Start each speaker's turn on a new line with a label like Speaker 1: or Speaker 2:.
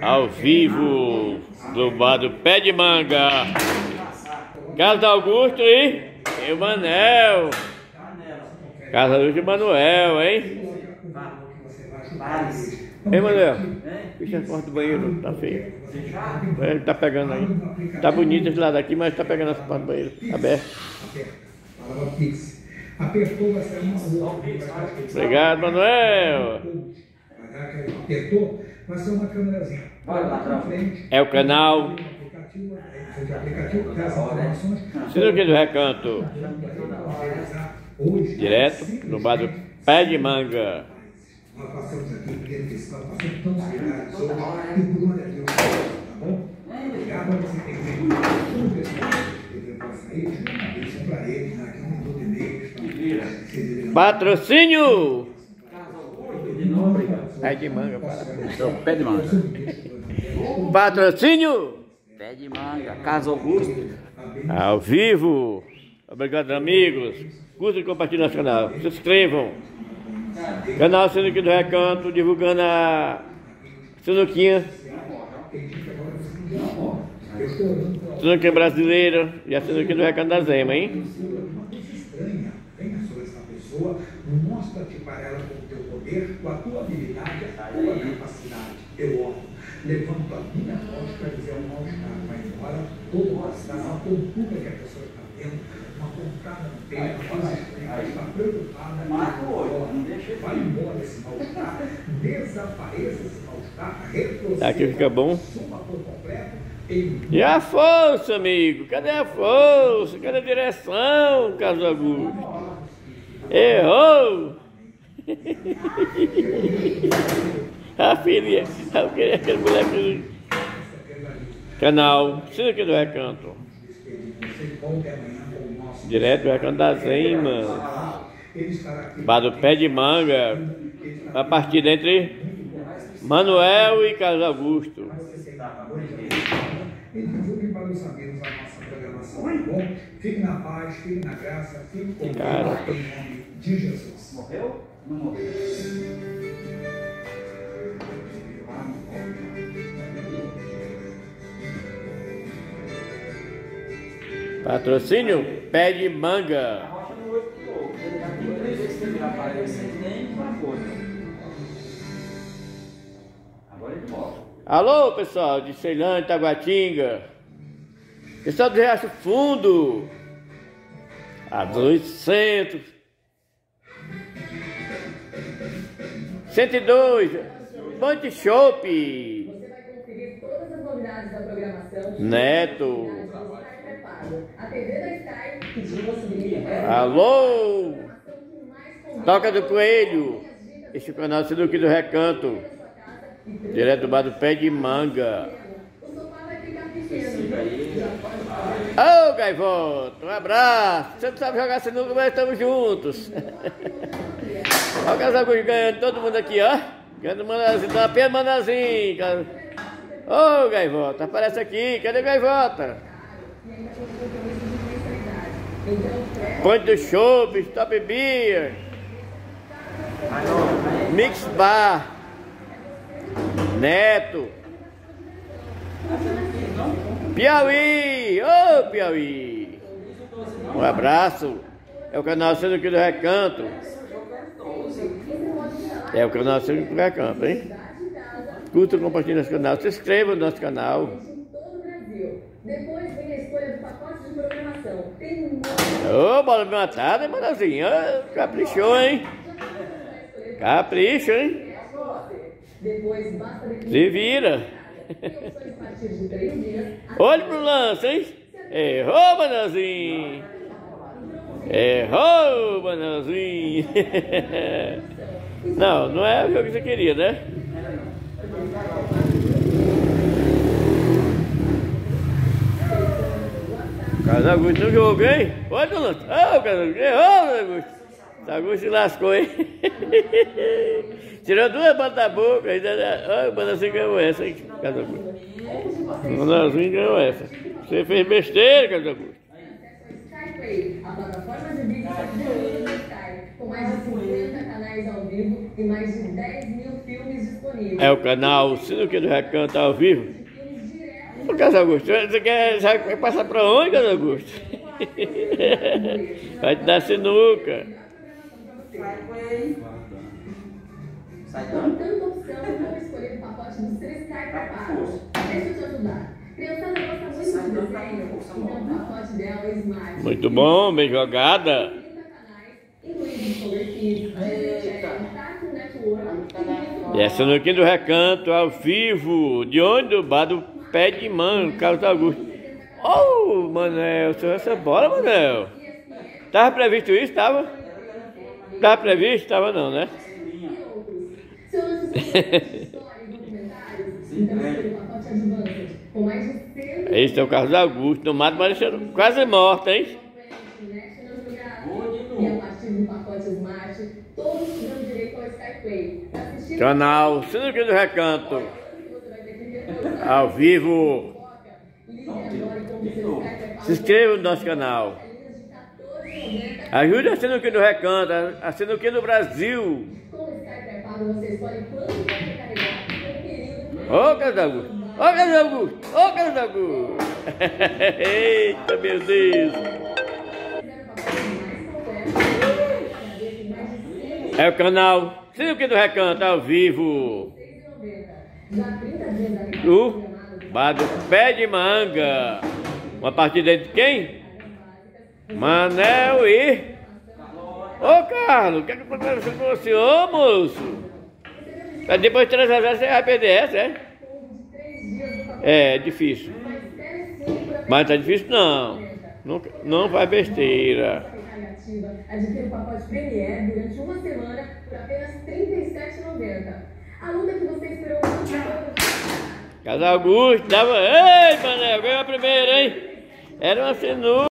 Speaker 1: ao vivo do do Pé de Manga. Casa Augusto e Emanuel. Casa Augusto e Emanuel, hein? Ei, Manuel, fecha a porta do banheiro, tá feio. Ele tá pegando aí. Tá bonito esse lado aqui, mas tá pegando essa porta do banheiro, aberto. Sair uma Obrigado, Manuel. Apertou, vai ser uma câmerazinha. É o canal. Sinuque do Recanto. Direto no bar do Pé de Manga. Nós passamos aqui, passamos tão cidades hoje, e glória a Deus, tá bom? Obrigado, você tem que ver todo o pessoal que depois sair, uma bênção para eles, daqui a um minuto e meio, Patrocínio! Pé de manga, para. Pé de manga. Patrocínio!
Speaker 2: Pé de manga, Casa Augusto.
Speaker 1: Ao vivo. Obrigado, amigos. Curtam e compartilhem nosso canal. Se inscrevam. Canal Sinuquinha do Recanto, divulgando a Sinuquinha. Sinuquinha brasileira e a Sinuquinha do Recanto da Zema, hein? Mostra-te para ela poder, com a tua habilidade, a tua capacidade. Eu oro. Levanto a minha voz para dizer ao mal-estar. Vai embora, todo mal-estar, a cultura que a pessoa está vendo, uma pontada no peito, está preocupada. Marca hoje, não deixa Vai embora esse mal-estar, desapareça esse mal-estar, retroceda. Aqui fica bom. E a força, amigo? Cadê a força? Cadê a direção, Carlos Augusto? Errou! A filha, eu queria aquele moleque. Canal, precisa aqui do recanto. Direto do recanto da Zema. Bar do pé de manga. A partir entre Manuel e Carlos Augusto. Fique na paz, fique na graça, fique com Deus, em nome de Jesus. Morreu? Não morreu. Patrocínio pé de manga. Alô, pessoal de Ceilândia, Taguatinga. Pessoal do Riacho Fundo. A 102, Bante Chopp. Neto. Alô. Toca do Coelho. Este é canal Sinuque do Recanto. Direto do bar do pé de manga. Ô, oh, Gaivoto, um abraço. Você não sabe jogar sinuca, mas estamos juntos. Olha o Casagujo ganhando todo mundo aqui, ó. Ganhando manazinho, tá apenas manazinho. Ô, oh, Gaivota, aparece aqui. Cadê Gaivota? Ponte do Chopp, Stop Beer. Mix Bar. Neto. Piauí! Ô oh, Piauí! Um abraço. É o canal Sendo aqui do Recanto. É o canal do Recanto, hein? Curta, compartilha nosso canal. Se inscreva no nosso canal. Depois vem Ô, bola matada, hein, manazinho? Caprichou, hein? Capricho, hein? Se vira. Olha pro lance, hein? Errou, Banãozinho. Errou, Banãozinho. Não, não é o que você queria, né? Casagusto no jogo, hein? O lance. Ô, oh, Casagusto. Errou, Casagusto. Casagusto se lascou, hein? Tirou duas bolas da boca, ainda. Olha, o Banãozinho ganhou essa, hein? Casagusto. O Banãozinho ganhou essa. Você fez besteira, Casagusto. A plataforma de vídeo com mais de 50 canais ao vivo e mais de 10 mil filmes disponíveis. É o canal Sinuca do Recanto ao vivo. Ô Carlos Augusto, você quer vai passar para onde, Carlos Augusto? Vai te dar sinuca.
Speaker 3: Sai Com tanta opção, como escolher o pacote dos três? Deixa eu te ajudar. Criançada gosta muito de desenho, então o pacote dela é Smart.
Speaker 1: Muito bom, bem jogada.
Speaker 3: 30 e
Speaker 1: é do Recanto ao vivo. De onde? Do bar do Pé de Mano, Carlos Augusto. Oh, Manel, você essa bola, Manel. Tava previsto isso? Tava? Tava previsto? Tava não, né?
Speaker 3: Se eu não história documentários, escolha o pacote Advanced, com mais de 100
Speaker 1: Esse é o Carlos Augusto, no mato, deixando quase morto, hein?
Speaker 3: E a partir do pacote Smart, todos terão direito ao SkyPlay. Pra assistir
Speaker 1: Canal Sinuquinha do Recanto, ao vivo. Se inscreva no nosso canal.
Speaker 3: de 14,90.
Speaker 1: Ajude a Sinuquinha do Recanto, a Sinuquinha do Brasil. Ô, Carlos Augusto! Ô, Carlos Augusto! Ô, Carlos Augusto! Eita, meu Deus! É o canal Sinuquinha do Recanto, ao vivo. O Bar do Pé de Manga. Uma partida de quem? Manel e... Ô, Carlos, o que é que aconteceu com você? Ô, moço! Depois de 3 a 0 você vai perder essa, é? É, é difícil. Mas tá difícil não. Não, não faz besteira.
Speaker 3: Adquira o pacote Premier durante uma semana por apenas R$ 37,90. A luta que você esperou muito tempo.
Speaker 1: Casa Augusto dava. Ei, Manel, ganhou a primeira, hein? Era uma sinuca.